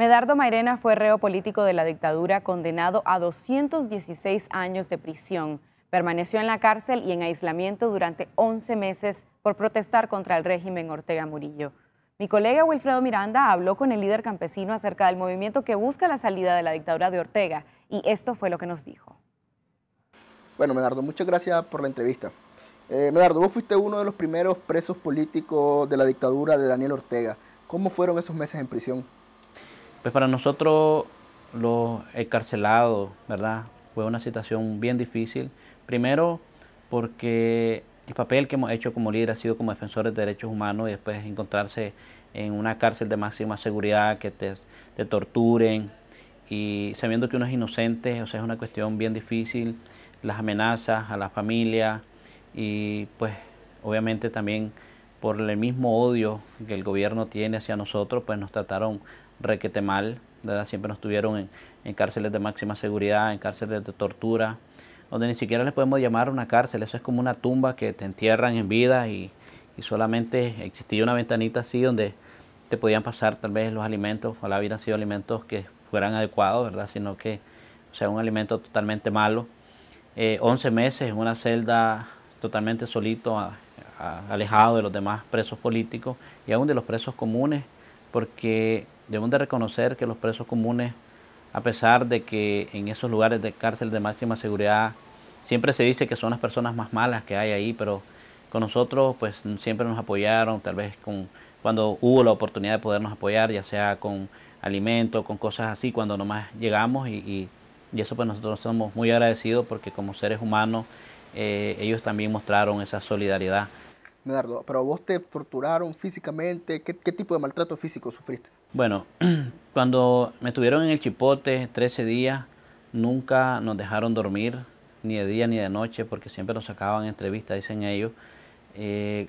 Medardo Mairena fue reo político de la dictadura condenado a 216 años de prisión. Permaneció en la cárcel y en aislamiento durante 11 meses por protestar contra el régimen Ortega Murillo. Mi colega Wilfredo Miranda habló con el líder campesino acerca del movimiento que busca la salida de la dictadura de Ortega y esto fue lo que nos dijo. Bueno, Medardo, muchas gracias por la entrevista. Eh, Medardo, vos fuiste uno de los primeros presos políticos de la dictadura de Daniel Ortega. ¿Cómo fueron esos meses en prisión? Pues para nosotros los encarcelados, ¿verdad? Fue una situación bien difícil. Primero porque el papel que hemos hecho como líder ha sido como defensores de derechos humanos y después encontrarse en una cárcel de máxima seguridad, que te, torturen y sabiendo que uno es inocente, o sea, es una cuestión bien difícil, las amenazas a la familia y pues obviamente también por el mismo odio que el gobierno tiene hacia nosotros, pues nos trataron requete mal, ¿verdad? siempre nos tuvieron en, cárceles de máxima seguridad, en cárceles de tortura, donde ni siquiera les podemos llamar una cárcel, eso es como una tumba que te entierran en vida y, solamente existía una ventanita así donde te podían pasar tal vez los alimentos, ojalá hubieran sido alimentos que fueran adecuados, ¿verdad? Sino que, sea, un alimento totalmente malo. Eh, 11 meses en una celda totalmente solito, alejado de los demás presos políticos y aún de los presos comunes, porque Debemos de reconocer que los presos comunes, a pesar de que en esos lugares de cárcel de máxima seguridad siempre se dice que son las personas más malas que hay ahí, pero con nosotros pues siempre nos apoyaron, tal vez con cuando hubo la oportunidad de podernos apoyar, ya sea con alimentos, con cosas así, cuando nomás llegamos y, eso pues nosotros somos muy agradecidos porque como seres humanos eh, ellos también mostraron esa solidaridad. Medardo, pero vos te torturaron físicamente, ¿qué, qué tipo de maltrato físico sufriste? Bueno, cuando me tuvieron en el chipote 13 días, nunca nos dejaron dormir, ni de día ni de noche, porque siempre nos sacaban entrevistas, dicen ellos. Eh,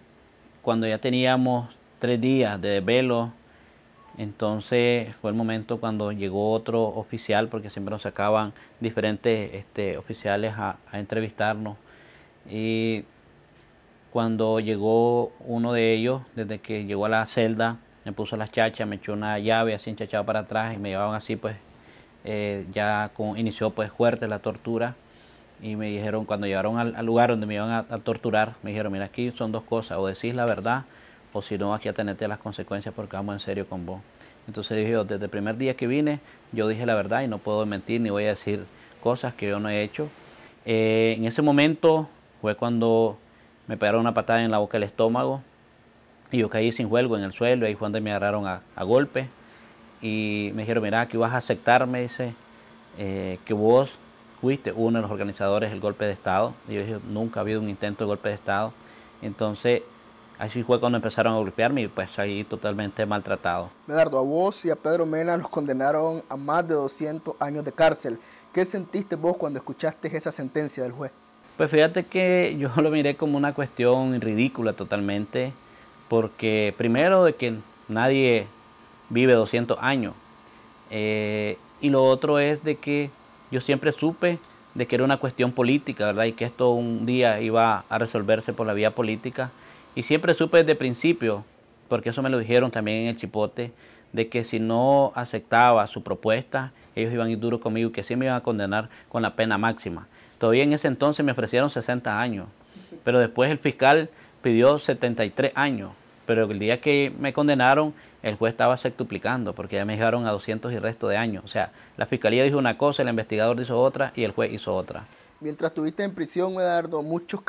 cuando ya teníamos tres días de velo, entonces fue el momento cuando llegó otro oficial, porque siempre nos sacaban diferentes este, oficiales a entrevistarnos. Y cuando llegó uno de ellos, desde que llegó a la celda, me puso las chachas, me echó una llave así enchachado para atrás y me llevaban así pues eh, ya inició pues fuerte la tortura y me dijeron cuando llegaron al, lugar donde me iban a, torturar, me dijeron mira aquí son dos cosas, o decís la verdad o si no aquí a tenerte las consecuencias porque vamos en serio con vos. Entonces dije desde el primer día que vine yo dije la verdad y no puedo mentir ni voy a decir cosas que yo no he hecho. Eh, en ese momento fue cuando me pegaron una patada en la boca del estómago y yo caí sin juego en el suelo, ahí fue donde me agarraron a, golpe. Y me dijeron, mira, que vas a aceptarme, dice, eh, que vos fuiste uno de los organizadores del golpe de Estado. Y yo dije, nunca ha habido un intento de golpe de Estado. Entonces, así fue cuando empezaron a golpearme y pues ahí totalmente maltratado. Medardo, a vos y a Pedro Mena los condenaron a más de 200 años de cárcel. ¿Qué sentiste vos cuando escuchaste esa sentencia del juez? Pues fíjate que yo lo miré como una cuestión ridícula totalmente porque primero de que nadie vive 200 años eh, y lo otro es de que yo siempre supe de que era una cuestión política, ¿verdad? Y que esto un día iba a resolverse por la vía política. Y siempre supe desde principio, porque eso me lo dijeron también en el Chipote, de que si no aceptaba su propuesta, ellos iban a ir duros conmigo que sí me iban a condenar con la pena máxima. Todavía en ese entonces me ofrecieron 60 años, pero después el fiscal pidió 73 años pero el día que me condenaron, el juez estaba septuplicando, porque ya me dejaron a 200 y resto de años. O sea, la fiscalía dijo una cosa, el investigador hizo otra y el juez hizo otra. Mientras estuviste en prisión, Eduardo, muchos,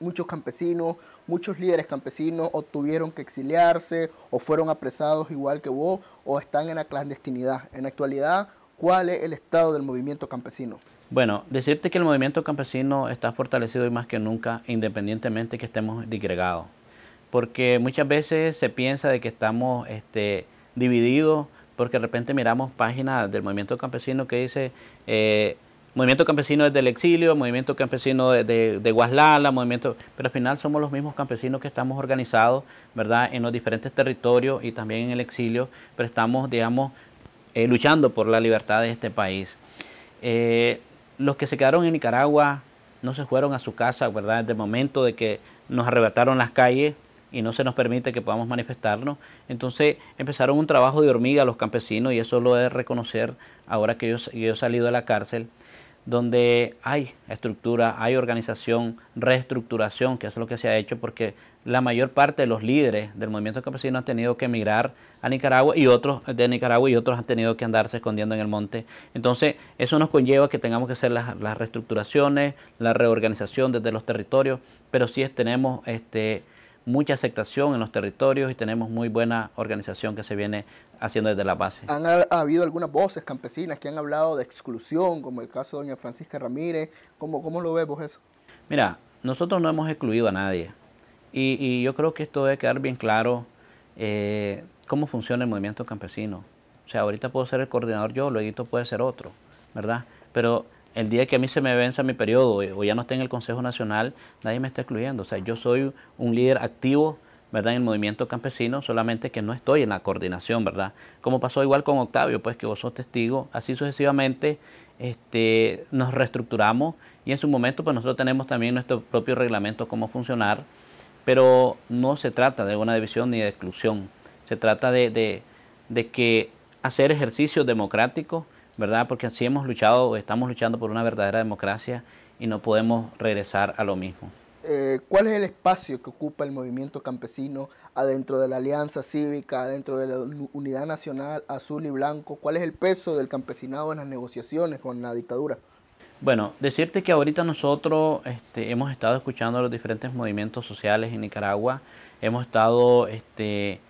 muchos campesinos, muchos líderes campesinos o tuvieron que exiliarse o fueron apresados igual que vos o están en la clandestinidad. En la actualidad, ¿cuál es el estado del movimiento campesino? Bueno, decirte que el movimiento campesino está fortalecido hoy más que nunca, independientemente que estemos disgregados porque muchas veces se piensa de que estamos este, divididos, porque de repente miramos páginas del movimiento campesino que dice eh, movimiento campesino desde el exilio, movimiento campesino de, de, Guaslala, movimiento, pero al final somos los mismos campesinos que estamos organizados, ¿verdad?, en los diferentes territorios y también en el exilio, pero estamos, digamos, eh, luchando por la libertad de este país. Eh, los que se quedaron en Nicaragua no se fueron a su casa, ¿verdad?, desde el momento de que nos arrebataron las calles, y no se nos permite que podamos manifestarnos. Entonces empezaron un trabajo de hormiga los campesinos y eso lo he de reconocer ahora que yo, yo he salido de la cárcel donde hay estructura, hay organización, reestructuración, que es lo que se ha hecho porque la mayor parte de los líderes del movimiento campesino han tenido que emigrar a Nicaragua y otros de Nicaragua y otros han tenido que andarse escondiendo en el monte. Entonces, eso nos conlleva que tengamos que hacer las, reestructuraciones, la reorganización desde los territorios, pero sí tenemos este, mucha aceptación en los territorios y tenemos muy buena organización que se viene haciendo desde la base. ¿Han habido algunas voces campesinas que han hablado de exclusión, como el caso de doña Francisca Ramírez? ¿Cómo, cómo lo vemos eso? Mira, nosotros no hemos excluido a nadie. Y, yo creo que esto debe quedar bien claro eh, cómo funciona el movimiento campesino. O sea, ahorita puedo ser el coordinador yo, luego puede ser otro, ¿verdad? Pero el día que a mí se me venza mi periodo o ya no esté en el Consejo Nacional, nadie me está excluyendo. O sea, yo soy un líder activo ¿verdad? En el movimiento campesino, solamente que no estoy en la coordinación, ¿verdad? Como pasó igual con Octavio, pues que vos sos testigo, así sucesivamente este, nos reestructuramos y en su momento pues nosotros tenemos también nuestro propio reglamento cómo funcionar, pero no se trata de una división ni de exclusión, se trata de, de, que hacer ejercicios democráticos, ¿verdad? Porque así hemos luchado, estamos luchando por una verdadera democracia y no podemos regresar a lo mismo. Eh, cuál es el espacio que ocupa el movimiento campesino adentro de la Alianza Cívica, adentro de la Unidad Nacional Azul y Blanco, cuál es el peso del campesinado en las negociaciones con la dictadura. Bueno, decirte que ahorita nosotros este, hemos estado escuchando los diferentes movimientos sociales en Nicaragua, hemos estado este,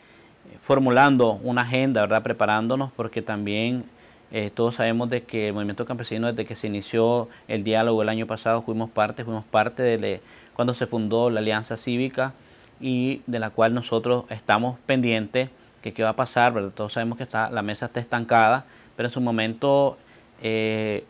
formulando una agenda, ¿verdad? preparándonos porque también eh, todos sabemos de que el movimiento campesino desde que se inició el diálogo el año pasado fuimos parte, fuimos parte de, cuando se fundó la Alianza Cívica y de la cual nosotros estamos pendientes que qué va a pasar, ¿verdad? Todos sabemos que está, la mesa está estancada, pero en su momento, eh,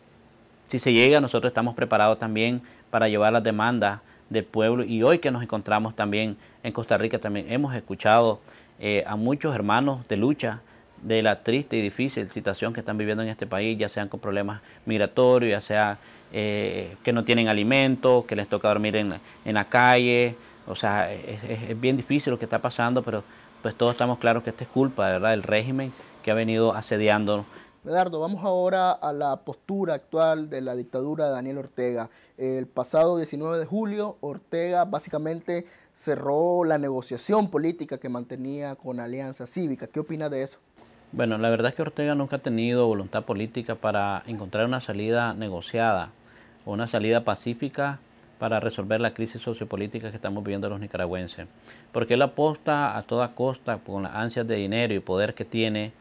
si se llega, nosotros estamos preparados también para llevar las demandas del pueblo y hoy que nos encontramos también en Costa Rica, también hemos escuchado eh, a muchos hermanos de lucha de la triste y difícil situación que están viviendo en este país, ya sean con problemas migratorios, ya sea eh, que no tienen alimento, que les toca dormir en, en la calle. O sea, es, bien difícil lo que está pasando, pero pues todos estamos claros que esta es culpa, ¿verdad?, del régimen que ha venido asediando. Medardo, vamos ahora a la postura actual de la dictadura de Daniel Ortega. El pasado 19 de julio, Ortega básicamente cerró la negociación política que mantenía con Alianza Cívica. ¿Qué opina de eso? Bueno, la verdad es que Ortega nunca ha tenido voluntad política para encontrar una salida negociada una salida pacífica para resolver la crisis sociopolítica que estamos viviendo los nicaragüenses. Porque él aposta a toda costa con las ansias de dinero y poder que tiene,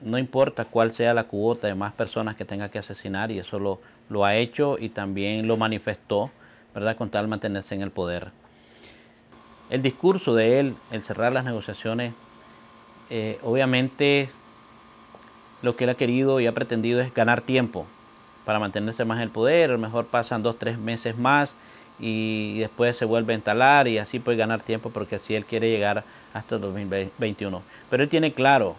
no importa cuál sea la cuota de más personas que tenga que asesinar, y eso lo, lo ha hecho y también lo manifestó, ¿verdad? Con tal mantenerse en el poder. El discurso de él, el cerrar las negociaciones, eh, obviamente lo que él ha querido y ha pretendido es ganar tiempo, para mantenerse más en el poder, a lo mejor pasan dos, tres meses más y después se vuelve a instalar y así puede ganar tiempo porque así él quiere llegar hasta el 2021. Pero él tiene claro,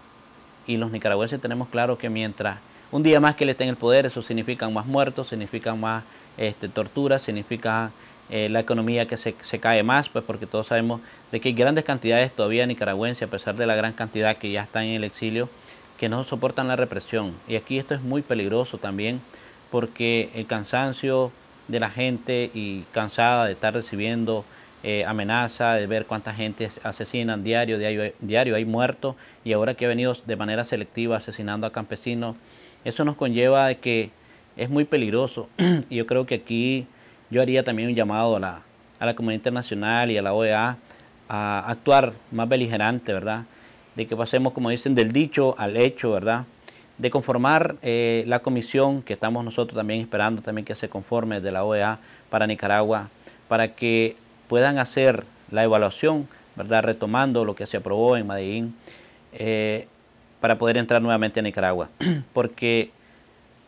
y los nicaragüenses tenemos claro que mientras un día más que él esté en el poder, eso significa más muertos, significa más este, tortura, significa eh, la economía que se, se, cae más, pues porque todos sabemos de que hay grandes cantidades todavía nicaragüenses, a pesar de la gran cantidad que ya están en el exilio, que no soportan la represión. Y aquí esto es muy peligroso también porque el cansancio de la gente y cansada de estar recibiendo eh, amenaza, de ver cuánta gente asesinan diario, diario, diario hay muertos y ahora que ha venido de manera selectiva asesinando a campesinos, eso nos conlleva a que es muy peligroso y yo creo que aquí yo haría también un llamado a la, a la comunidad internacional y a la OEA a actuar más beligerante, ¿verdad? De que pasemos, como dicen, del dicho al hecho, ¿verdad? de conformar eh, la comisión que estamos nosotros también esperando también que se conforme de la OEA para Nicaragua, para que puedan hacer la evaluación, ¿verdad? retomando lo que se aprobó en Medellín, eh, para poder entrar nuevamente a Nicaragua. Porque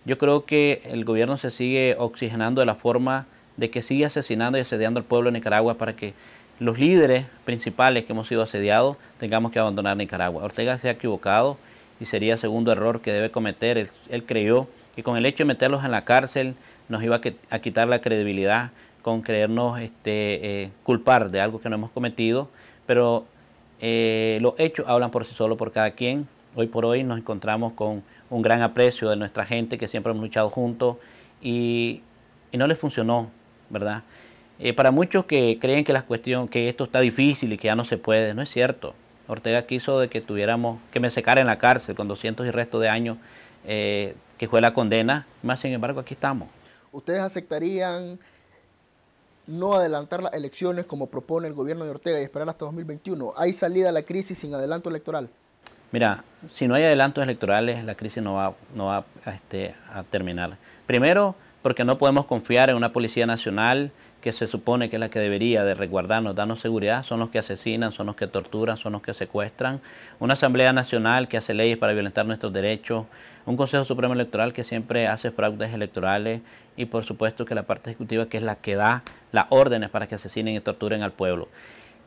yo creo que el gobierno se sigue oxigenando de la forma de que sigue asesinando y asediando al pueblo de Nicaragua para que los líderes principales que hemos sido asediados tengamos que abandonar Nicaragua. Ortega se ha equivocado y sería segundo error que debe cometer. Él, creyó que con el hecho de meterlos en la cárcel nos iba a, quitar la credibilidad con creernos este, eh, culpar de algo que no hemos cometido, pero eh, los hechos hablan por sí solos por cada quien. Hoy por hoy nos encontramos con un gran aprecio de nuestra gente que siempre hemos luchado juntos y, no les funcionó, ¿verdad? Eh, para muchos que creen que la cuestión, que esto está difícil y que ya no se puede, no es cierto. Ortega quiso de que tuviéramos, que me secara en la cárcel con 200 y resto de años, eh, que fue la condena, más sin embargo aquí estamos. ¿Ustedes aceptarían no adelantar las elecciones como propone el gobierno de Ortega y esperar hasta 2021? ¿Hay salida a la crisis sin adelanto electoral? Mira, si no hay adelantos electorales, la crisis no va, no va este, a terminar. Primero, porque no podemos confiar en una Policía Nacional que se supone que es la que debería de resguardarnos, darnos seguridad, son los que asesinan, son los que torturan, son los que secuestran. Una Asamblea Nacional que hace leyes para violentar nuestros derechos, un Consejo Supremo Electoral que siempre hace fraudes electorales y por supuesto que la parte ejecutiva que es la que da las órdenes para que asesinen y torturen al pueblo.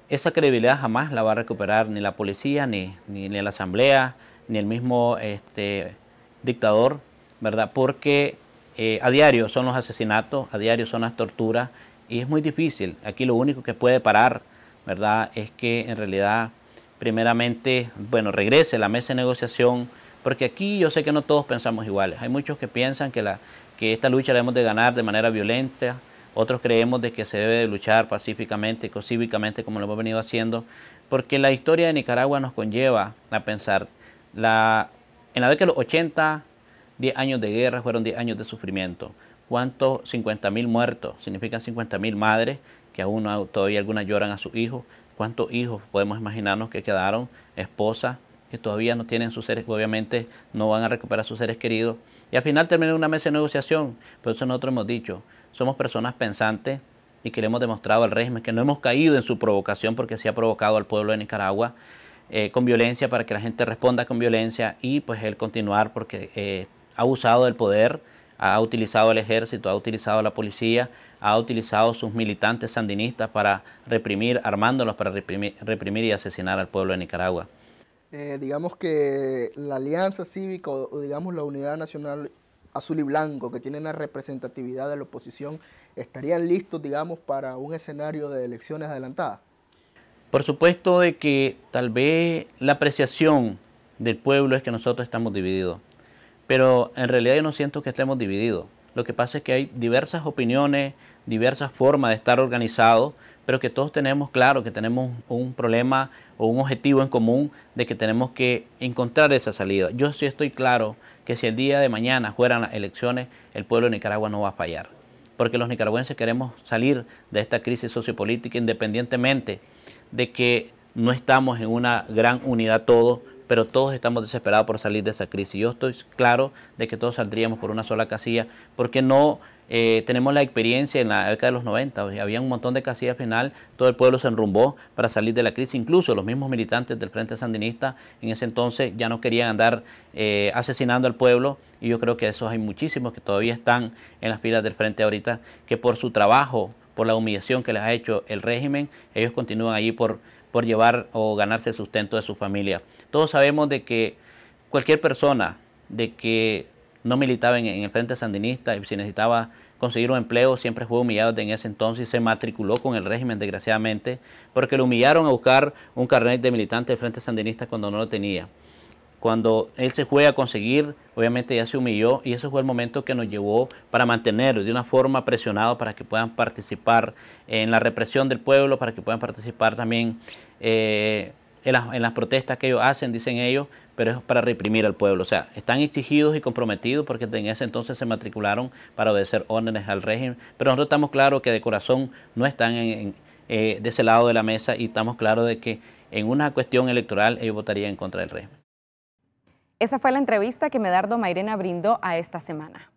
Esa credibilidad jamás la va a recuperar ni la policía, ni, ni, la asamblea, ni el mismo este, dictador, ¿verdad? Porque eh, a diario son los asesinatos, a diario son las torturas y es muy difícil. Aquí lo único que puede parar, ¿verdad? Es que en realidad, primeramente, bueno, regrese la mesa de negociación, porque aquí yo sé que no todos pensamos iguales. Hay muchos que piensan que, la, que esta lucha la debemos de ganar de manera violenta, otros creemos de que se debe de luchar pacíficamente, cívicamente, como lo hemos venido haciendo, porque la historia de Nicaragua nos conlleva a pensar, la, en la década de los 80, 10 años de guerra fueron 10 años de sufrimiento. ¿Cuántos 50 mil muertos? Significan 50 mil madres que aún todavía algunas lloran a sus hijos. ¿Cuántos hijos podemos imaginarnos que quedaron? Esposas que todavía no tienen sus seres, obviamente no van a recuperar sus seres queridos. Y al final termina una mesa de negociación. Por eso nosotros hemos dicho, somos personas pensantes y que le hemos demostrado al régimen que no hemos caído en su provocación porque se ha provocado al pueblo de Nicaragua eh, con violencia para que la gente responda con violencia y pues él continuar porque eh, ha usado del poder ha utilizado el ejército, ha utilizado la policía, ha utilizado sus militantes sandinistas para reprimir, armándolos para reprimir, y asesinar al pueblo de Nicaragua. Eh, digamos que la alianza cívica o, digamos la unidad nacional azul y blanco que tiene una representatividad de la oposición estarían listos digamos para un escenario de elecciones adelantadas. Por supuesto de que tal vez la apreciación del pueblo es que nosotros estamos divididos. Pero en realidad yo no siento que estemos divididos. Lo que pasa es que hay diversas opiniones, diversas formas de estar organizados, pero que todos tenemos claro que tenemos un problema o un objetivo en común de que tenemos que encontrar esa salida. Yo sí estoy claro que si el día de mañana fueran las elecciones, el pueblo de Nicaragua no va a fallar. Porque los nicaragüenses queremos salir de esta crisis sociopolítica independientemente de que no estamos en una gran unidad todos, pero todos estamos desesperados por salir de esa crisis. Yo estoy claro de que todos saldríamos por una sola casilla, porque no eh, tenemos la experiencia en la década de los 90, había un montón de casillas final, todo el pueblo se enrumbó para salir de la crisis, incluso los mismos militantes del Frente Sandinista en ese entonces ya no querían andar eh, asesinando al pueblo, y yo creo que esos hay muchísimos que todavía están en las filas del Frente ahorita, que por su trabajo, por la humillación que les ha hecho el régimen, ellos continúan allí por por llevar o ganarse el sustento de su familia. Todos sabemos de que cualquier persona de que no militaba en, el Frente Sandinista y si necesitaba conseguir un empleo siempre fue humillado en ese entonces y se matriculó con el régimen desgraciadamente porque lo humillaron a buscar un carnet de militante del Frente Sandinista cuando no lo tenía. Cuando él se fue a conseguir, obviamente ya se humilló y ese fue el momento que nos llevó para mantenerlos de una forma presionado para que puedan participar en la represión del pueblo, para que puedan participar también eh, en, las, protestas que ellos hacen, dicen ellos, pero es para reprimir al pueblo. O sea, están exigidos y comprometidos porque en ese entonces se matricularon para obedecer órdenes al régimen, pero nosotros estamos claros que de corazón no están eh, de ese lado de la mesa y estamos claros de que en una cuestión electoral ellos votarían en contra del régimen. Esa fue la entrevista que Medardo Mairena brindó a esta semana.